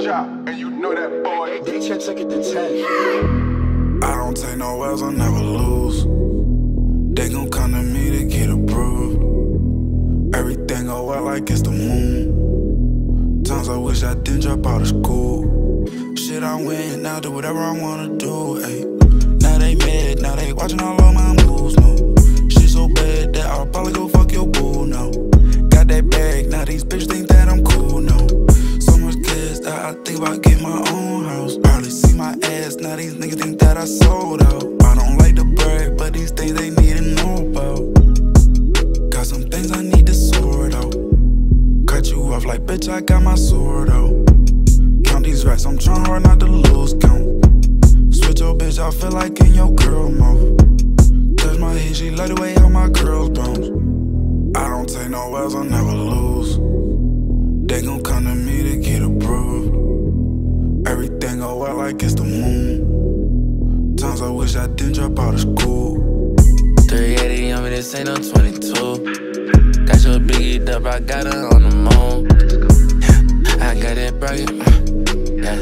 job, and you know that boy. Daytrip took it to 10. I don't take no L's, I never lose. They gon' come to me to get approved. Everything go well like it's the moon. Times I wish I didn't drop out of school. Shit, I win, now do whatever I wanna do, ayy. Now they mad, now they watching all of my think about getting my own house. Hardly see my ass, now these niggas think that I sold out. I don't like to brag, but these things they need to know about. Got some things I need to sort out. Cut you off like bitch, I got my sword out. Count these racks, I'm trying hard not to lose count. Switch your bitch, I feel like in your girl mouth. Touch my head, she like the way how my girls bounce. I don't take no L's, I never lose. Everything go like it's the moon. Times I wish I didn't drop out of school. 380 on me, this ain't no 22. Got your biggie up, I got her on the moon. I got that bracket, yeah.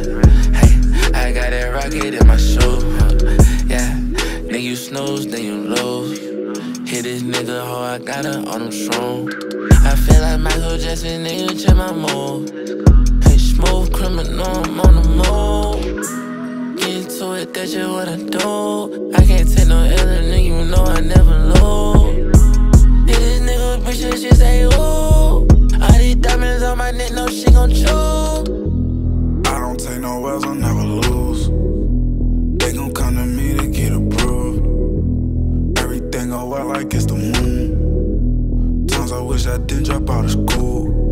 Hey, I got that rocket in my shoe, yeah. Then you snooze, then you lose. Hit this nigga hoe, I got her on them strong. I feel like Michael Jackson, nigga, check my move. Hey, smooth criminal, I'm on the but that's just what I do. I can't take no L, nigga, you know I never lose. Yeah, this nigga bitch, she say, ooh. All these diamonds on my neck, no shit gon' chew. I don't take no L's, I never lose. They gon' come to me to get approved. Everything go out like it's the moon. Times I wish I didn't drop out of school.